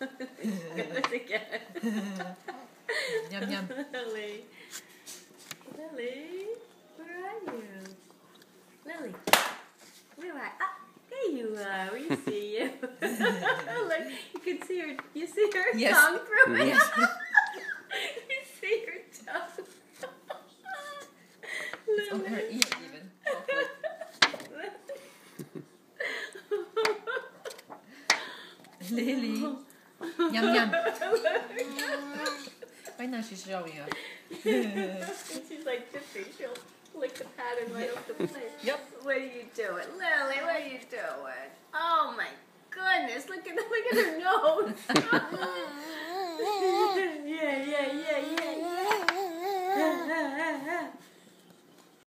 again. Yum yum. Lily. Lily, where are you? Lily, where are ah, there you are. We see you. Look, you can see her. You see her Yes. tongue through it. Yes. you see her tongue. It's on her ear even. Lily. Yum yum. right now she's showing us. she's like Gypsy. facial, lick the pattern right off the plate. Yep. What are you doing, Lily? What are you doing? Oh my goodness! Look at look at her nose. yeah, yeah, yeah, yeah, yeah.